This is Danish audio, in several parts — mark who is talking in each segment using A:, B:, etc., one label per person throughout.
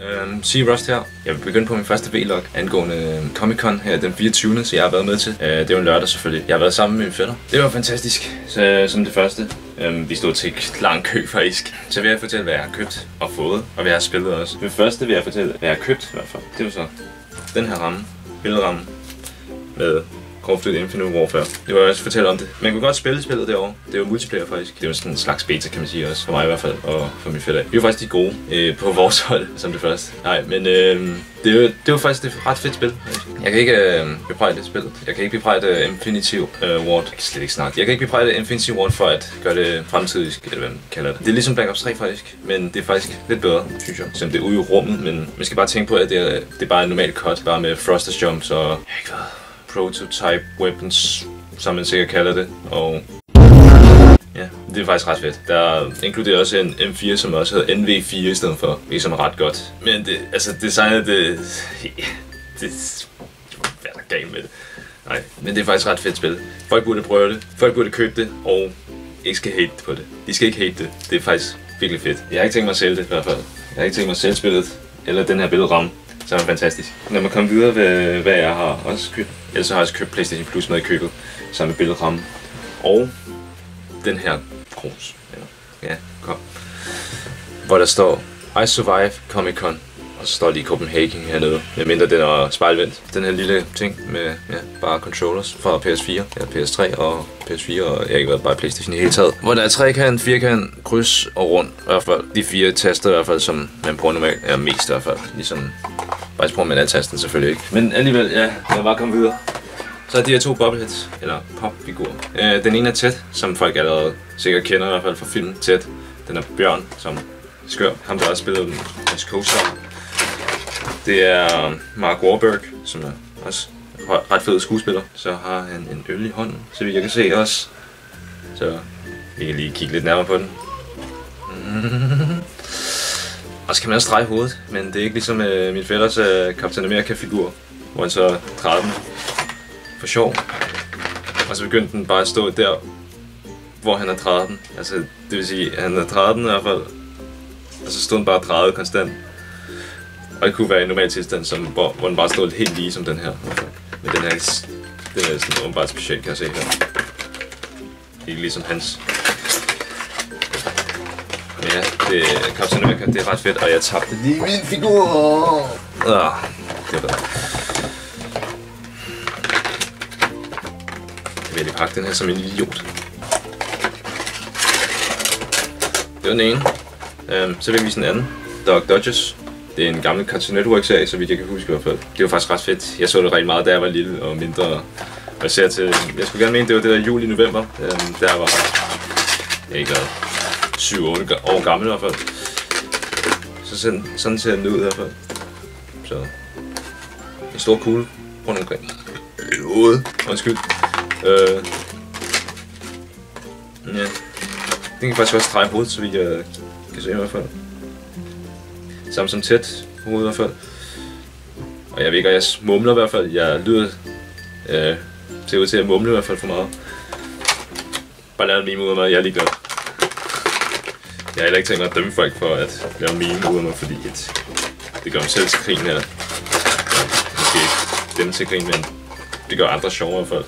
A: Øhm, Sea Rust her. Jeg vil begynde på min første vlog angående øhm, Comic Con her den 24. Så jeg har været med til. Øh, det var en lørdag selvfølgelig. Jeg har været sammen med mine fætter. Det var fantastisk. Så, øh, som det første. Øhm, vi stod til lang kø faktisk. Så vil jeg fortælle, hvad jeg har købt og fået. Og hvad jeg har spillet også. Det første vil jeg fortælle, hvad jeg har købt i hvert fald. Det var så den her ramme. Billedramme. Med Call of Duty Infinite Warfare. Det var jeg også fortælle om det. Man kunne godt spille spillet derovre. Det var multiplayer faktisk. Det var sådan en slags beta, kan man sige også. For mig i hvert fald, og for min fætter. Vi var faktisk de gode øh, på vores hold, som det første. Nej, men øh, det, var, det var faktisk et ret fedt spil. Jeg kan ikke øh, bebrejde det spillet. Jeg kan ikke bebrejde Infinity øh, Ward. Jeg kan slet ikke snakke. Jeg kan ikke bebrejde Infinity Ward for at gøre det fremtidigt, eller hvad man kalder det. Det er ligesom Black Ops 3 faktisk, men det er faktisk lidt bedre, synes jeg. Som det er ude i rummet, men man skal bare tænke på, at det er, det er bare en normal cut, bare med Frosters Jumps og... Jeg ikke hvad prototype weapons, som man sikkert kalder det, og ja, det er faktisk ret fedt. Der inkluderer også en M4, som også hedder NV4 i stedet for, som er ret godt. Men det, altså designet, det, det, hvad er der galt med det? Nej, men det er faktisk ret fedt spil. Folk burde prøve det, folk burde købe det, og ikke skal hate på det. De skal ikke hate det. Det er faktisk virkelig fedt. Jeg har ikke tænkt mig at sælge det i hvert fald. Jeg har ikke tænkt mig at sælge spillet, eller den her billedramme så er fantastisk. Lad mig komme videre ved, hvad jeg har også købt. Ellers har jeg også købt PlayStation Plus med i købet, sammen med billedramme. Og den her krus. Ja, kom. Hvor der står, I survive Comic Con. Og så står lige Copenhagen hernede, medmindre den er spejlvendt. Den her lille ting med ja, bare controllers fra PS4, ja, PS3 og PS4, og jeg ikke været bare Playstation i hele taget. Hvor der er trekant, firkant, kryds og rund. I hvert fald de fire taster i hvert fald, som man bruger normalt, er mest i hvert fald. Ligesom, faktisk bruger man alle tasten selvfølgelig ikke. Men alligevel, ja, lad bare komme videre. Så er de her to bobbleheads, eller popfigurer. Øh, den ene er tæt, som folk allerede sikkert kender i hvert fald fra filmen tæt. Den er Bjørn, som skør. Ham der også spillede hans co det er um, Mark Warburg, som er også ret fed skuespiller. Så har han en øl i hånden, så vi jeg kan se også. Så vi kan lige kigge lidt nærmere på den. Og så kan man også dreje hovedet, men det er ikke ligesom øh, min fætters øh, Captain America-figur, hvor han så drejede den for sjov. Og så begyndte den bare at stå der, hvor han har drejet den. Altså, det vil sige, at han har drejet den i hvert fald, og så stod den bare og drejede konstant. Og det kunne være en normal tilstand, som, hvor, hvor den bare stod helt lige som den her. Men den her, den er sådan åbenbart speciel, kan jeg se her. Ikke ligesom hans. Ja, det er Captain America, det er ret fedt, og jeg tabte lige min figur. Ah, det var Jeg vil lige pakke den her som en idiot. Det var den ene. Um, så vil jeg vise den anden. Dog Dodgers. Det er en gammel Cartoon Network-serie, så vidt jeg kan huske i hvert fald. Det var faktisk ret fedt. Jeg så det rigtig meget, da jeg var lille og mindre. Og jeg ser til... Jeg skulle gerne mene, det var det der juli-november. Um, øhm, der var jeg ikke 7-8 år gammel i hvert fald. Så sådan, sådan ser den ud i hvert fald. Så en stor kugle rundt omkring. Ude. Undskyld. Øh, ja. Den kan faktisk også dreje hovedet, så vi jeg kan se i hvert fald. Samme som tæt hovedet i hvert fald. Og jeg ved ikke, og jeg mumler i hvert fald. Jeg lyder... Øh, ser ud til at mumle i hvert fald for meget. Bare lad meme ud af mig, jeg er ligeglad. Jeg har heller ikke tænkt mig at dømme folk for at lave meme ud af mig, fordi et, det gør dem selv til grin, eller måske ikke dem til grin, men det gør andre sjovere folk.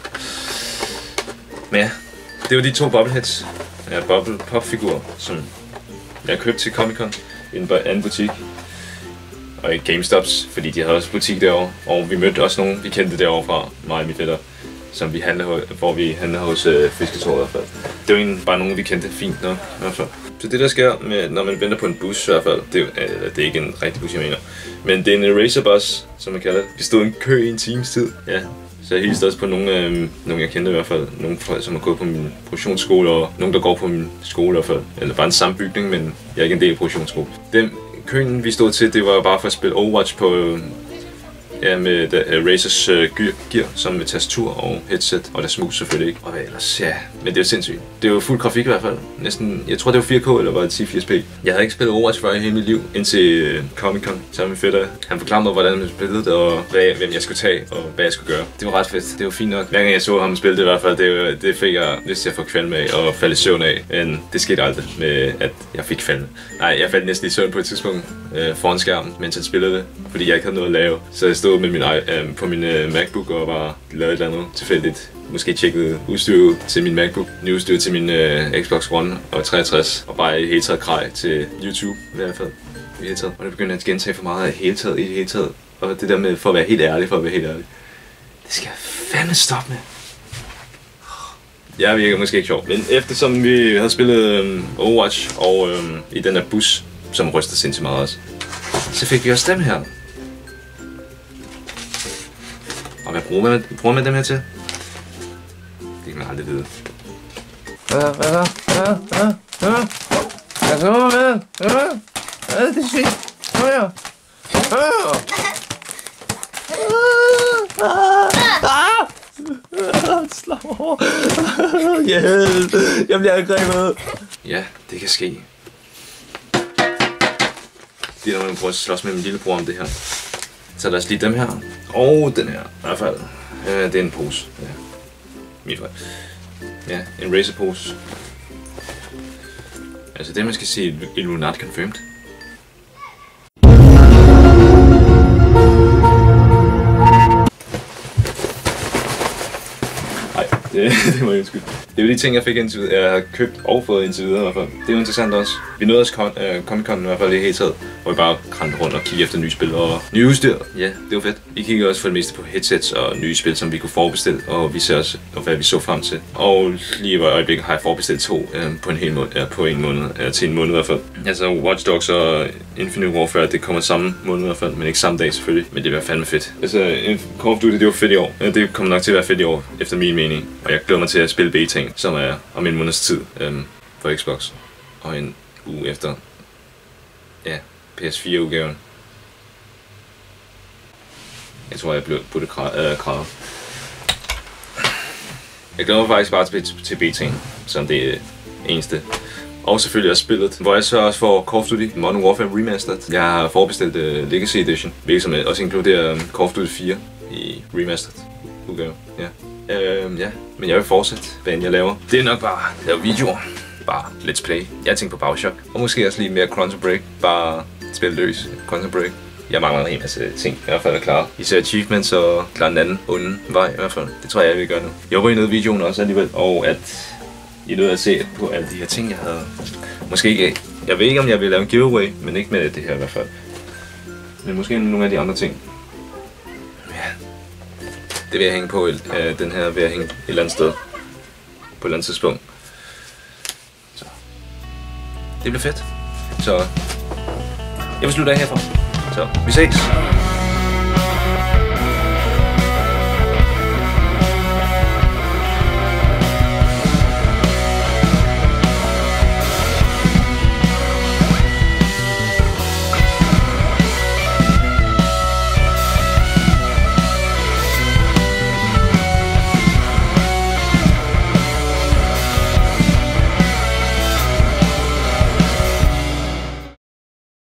A: Men ja, det var de to bobbleheads. Ja, bobble popfigurer, som jeg købte til Comic Con i en anden butik. Og i GameStops, fordi de havde også butik derovre. Og vi mødte også nogen, vi kendte derovre fra, mig og mit fætter, som vi handlede, hvor vi handlede hos øh, i hvert fald. Det var egentlig bare nogen, vi kendte fint nok i hvert fald. Så det der sker, med, når man venter på en bus i hvert fald, det, er, øh, det er ikke en rigtig bus, jeg mener. Men det er en eraserbus, som man kalder det. Vi stod i en kø i en times tid. Ja, så jeg hilste også på nogle, øh, nogle jeg kendte i hvert fald. Nogle folk, som har gået på min produktionsskole, og nogle, der går på min skole i hvert fald. Eller bare en samme bygning, men jeg er ikke en del af produktionsskole. Den køen, vi stod til, det var bare for at spille Overwatch på, Ja, med uh, Razers uh, gear, gear, som med tastatur og headset, og der smug selvfølgelig ikke. Og hvad ellers? Ja, men det er jo sindssygt. Det er jo fuld grafik i hvert fald. Næsten, jeg tror det var 4K, eller var det 1080p. Jeg havde ikke spillet Overwatch før i hele mit liv, indtil uh, Comic Con sammen med fætter. Han forklarede mig, hvordan man spillede det, og hvad, hvem jeg skulle tage, og hvad jeg skulle gøre. Det var ret fedt. Det var fint nok. Hver gang jeg så ham spille det i hvert fald, det, det fik jeg lyst til at få kvalme af og falde i søvn af. Men det skete aldrig med, at jeg fik kvalme. Nej, jeg faldt næsten i søvn på et tidspunkt øh, foran skærmen, mens han spillede det, fordi jeg ikke havde noget at lave. Så jeg stod med min, øh, på min øh, MacBook og var lavede et eller andet tilfældigt. Måske tjekkede udstyr til min MacBook, ny udstyr til min øh, Xbox One og 63, og bare i hele taget grej til YouTube i hvert fald. I hele taget. Og det begyndte at gentage for meget i hele taget, i det hele taget. Og det der med, for at være helt ærlig, for at være helt ærlig. Det skal jeg fandme stoppe med. Jeg virker måske ikke sjov. Men eftersom vi havde spillet øhm, Overwatch og øhm, i den der bus, som ryster sindssygt meget også, så fik vi også dem her. Hvad bruger man, bruger man dem her til? Det kan man aldrig vide.
B: Hvad, hvad, hvad, hvad, hvad, hvad? Hvad så med? Hvad? Hvad er det sygt? Kom her. Hvad? Slap over. Hjælp. Jeg bliver angrebet.
A: Ja, det kan ske. Det er når man prøver at slås med min lillebror om det her. Så lad os lige dem her. Og den her, i hvert fald. Øh, det er en pose. Ja. Mit vej. Ja, en racerpose. Altså det, man skal sige Illuminati confirmed. Det, det må jeg undskylde. Det er jo de ting, jeg fik indtil videre, jeg har købt og fået indtil videre i hvert fald. Det er jo interessant også. Vi nåede også con- uh, Comic Con i hvert fald i hele taget, hvor vi bare rendte rundt og kiggede efter nye spil og nye udstyr. Ja, det var fedt. Vi kiggede også for det meste på headsets og nye spil, som vi kunne forbestille, og vi ser også, og hvad vi så frem til. Og lige i øjeblikket har jeg forbestilt to uh, på en hel måned, ja, på en måned, ja, til en måned i hvert fald. Altså Watch Dogs og Infinite Warfare, det kommer samme måned i hvert fald, men ikke samme dag selvfølgelig. Men det bliver fandme fedt. Altså, Call of Duty, det var fedt i år. Ja, det kommer nok til at være fedt i år, efter min mening. Og jeg glæder mig til at spille betaen, som er om en måneds tid øhm, for Xbox. Og en uge efter, ja, PS4-udgaven. Jeg tror, jeg blev puttet krav. Øh, krav. Jeg glæder mig faktisk bare til, til betaen, som det er eneste. Og selvfølgelig også spillet, hvor jeg så også får Call of Duty Modern Warfare Remastered. Jeg har forbestilt uh, øh, Legacy Edition, hvilket som øh, også inkluderer um, Call of Duty 4 i Remastered udgave. Ja. Øh, ja, men jeg vil fortsætte, hvad end jeg laver. Det er nok bare at lave videoer. Bare let's play. Jeg tænker på Bioshock. Og måske også lige mere Quantum Break. Bare spille løs Quantum Break. Jeg mangler en hel masse ting, i hvert fald er klar. Især achievements og klar en anden onde vej i hvert fald. Det tror jeg, jeg vil gøre nu. Jeg håber, I nåede videoen også alligevel, og at i nåede at se på alle de her ting, jeg havde. Måske ikke, jeg ved ikke, om jeg vil lave en giveaway, men ikke med det her i hvert fald. Men måske nogle af de andre ting. Ja, det vil jeg hænge på, øh, den her vil jeg hænge et eller andet sted. På et eller andet tidspunkt. Så. Det bliver fedt. Så jeg vil slutte af herfra. Så vi ses.